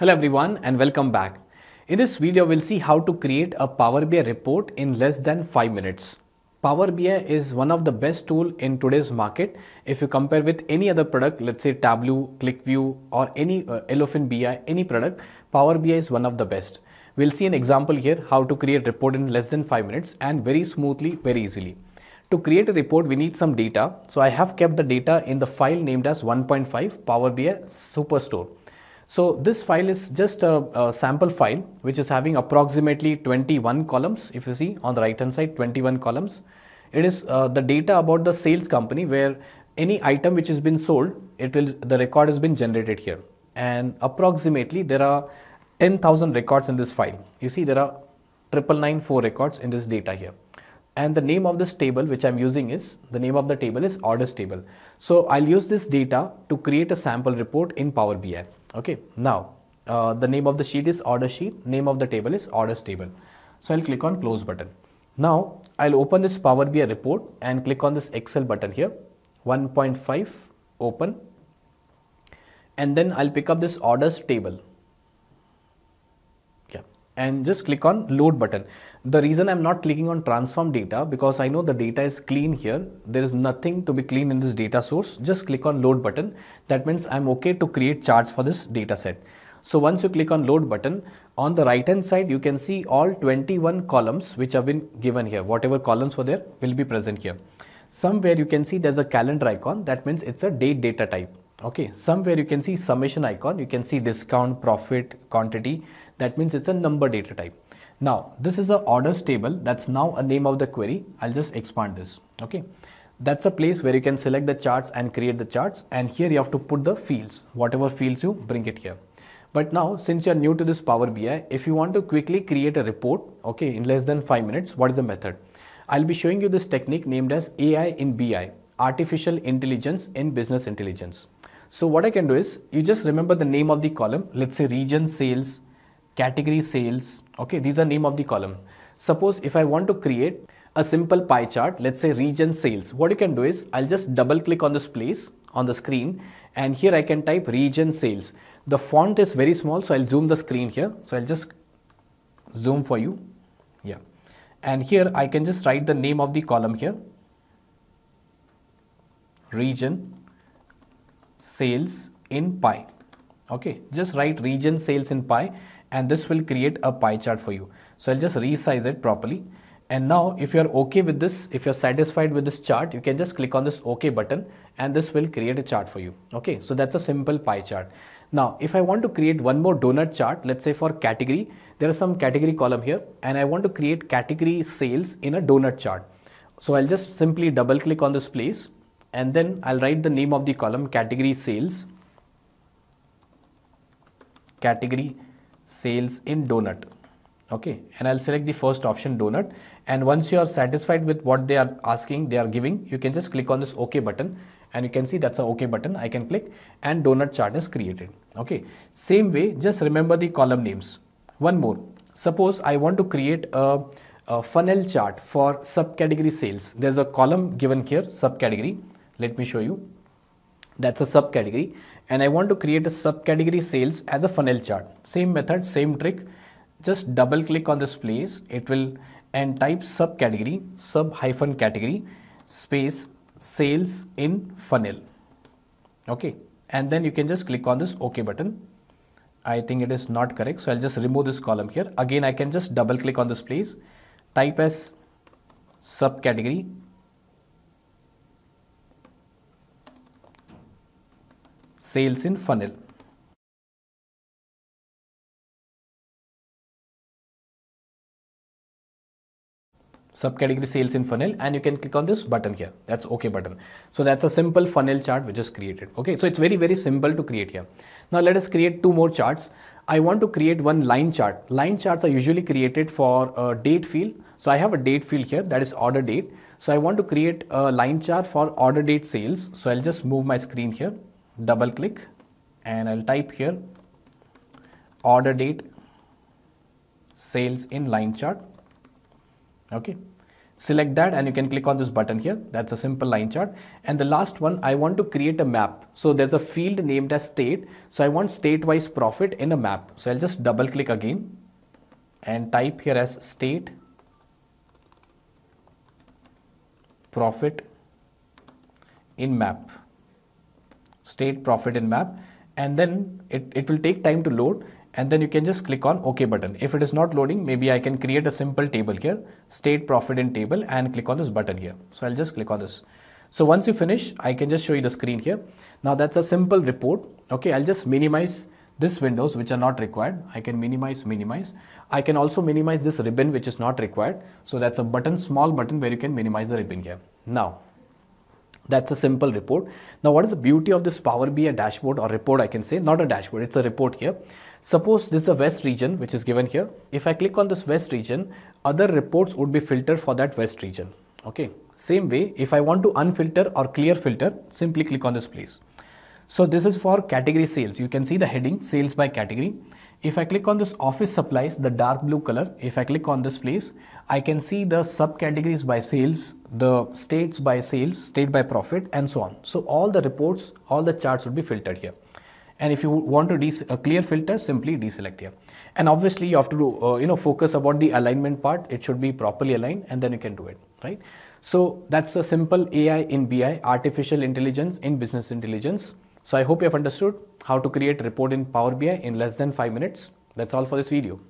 Hello everyone and welcome back. In this video, we'll see how to create a Power BI report in less than 5 minutes. Power BI is one of the best tool in today's market. If you compare with any other product, let's say Tableau, QlikView or any uh, Elephant BI, any product, Power BI is one of the best. We'll see an example here how to create report in less than 5 minutes and very smoothly, very easily. To create a report, we need some data. So I have kept the data in the file named as 1.5 Power BI Superstore. So this file is just a, a, sample file which is having approximately 21 columns. If you see on the right hand side, 21 columns. It is uh, the data about the sales company where any item which has been sold, it will the record has been generated here. And approximately there are 10,000 records in this file. You see there are triple nine four records in this data here. And the name of this table which I'm using is, the name of the table is orders table. So I'll use this data to create a sample report in Power BI. Okay, now uh, the name of the sheet is order sheet, name of the table is orders table. So I'll click on close button. Now I'll open this Power BI report and click on this Excel button here, 1.5 open and then I'll pick up this orders table and just click on load button. The reason i'm not clicking on transform data because i know the data is clean here. There is nothing to be clean in this data source. Just click on load button. That means i'm okay to create charts for this data set. So once you click on load button on the right hand side you can see all 21 columns which have been given here. Whatever columns were there will be present here. Somewhere you can see there's a calendar icon. That means it's a date data type okay somewhere you can see summation icon you can see discount profit quantity. That means it's a number data type. Now this is a orders table. That's now a name of the query. I'll just expand this. Okay that's a place where you can select the charts and create the charts. And here you have to put the fields. Whatever fields you bring it here. But now since you're new to this power bi if you want to quickly create a report okay in less than five minutes what is the method? I'll be showing you this technique named as ai in bi artificial intelligence in business intelligence so what I can do is you just remember the name of the column. Let's say region sales, category sales. Okay, these are name of the column. Suppose if I want to create a simple pie chart, let's say region sales. What you can do is I'll just double click on this place on the screen and here I can type region sales. The font is very small so I'll zoom the screen here. So I'll just zoom for you. Yeah. And here I can just write the name of the column here. Region sales in pie. Okay just write region sales in pie and this will create a pie chart for you. So i'll just resize it properly. And now if you're okay with this if you're satisfied with this chart you can just click on this ok button and this will create a chart for you. Okay so that's a simple pie chart. Now if i want to create one more donut chart let's say for category there is some category column here and i want to create category sales in a donut chart. So i'll just simply double click on this place and then I'll write the name of the column category sales. Category sales in donut. Okay and I'll select the first option donut. And once you are satisfied with what they are asking they are giving you can just click on this OK button. And you can see that's a OK button. I can click and donut chart is created. Okay same way just remember the column names. One more. Suppose I want to create a, a funnel chart for subcategory sales. There's a column given here subcategory let me show you. That's a subcategory. And I want to create a subcategory sales as a funnel chart. Same method same trick. Just double click on this place. It will and type subcategory sub hyphen category space sales in funnel. Okay. And then you can just click on this ok button. I think it is not correct so I'll just remove this column here. Again I can just double click on this place. Type as subcategory sales in funnel. subcategory sales in funnel and you can click on this button here. That's okay button. So that's a simple funnel chart which is created. Okay so it's very very simple to create here. Now let us create two more charts. I want to create one line chart. Line charts are usually created for a date field. So i have a date field here that is order date. So i want to create a line chart for order date sales. So i'll just move my screen here double click and I'll type here order date sales in line chart. Okay. Select that and you can click on this button here. That's a simple line chart. And the last one I want to create a map. So there's a field named as state. So I want state wise profit in a map. So I'll just double click again and type here as state profit in map state profit in map and then it, it will take time to load and then you can just click on OK button. If it is not loading, maybe I can create a simple table here, state profit in table and click on this button here. So I'll just click on this. So once you finish, I can just show you the screen here. Now that's a simple report. Okay, I'll just minimize this windows which are not required. I can minimize, minimize. I can also minimize this ribbon which is not required. So that's a button, small button where you can minimize the ribbon here. Now, that's a simple report. Now, what is the beauty of this Power BI dashboard or report I can say? Not a dashboard, it's a report here. Suppose this is the west region which is given here. If I click on this west region, other reports would be filtered for that west region. Okay. Same way, if I want to unfilter or clear filter, simply click on this place. So this is for category sales. You can see the heading sales by category. If I click on this office supplies, the dark blue color, if I click on this place, I can see the subcategories by sales, the states by sales, state by profit and so on. So all the reports, all the charts would be filtered here and if you want to a clear filter simply deselect here and obviously you have to do uh, you know focus about the alignment part it should be properly aligned and then you can do it right so that's a simple ai in bi artificial intelligence in business intelligence so i hope you have understood how to create a report in power bi in less than 5 minutes. That's all for this video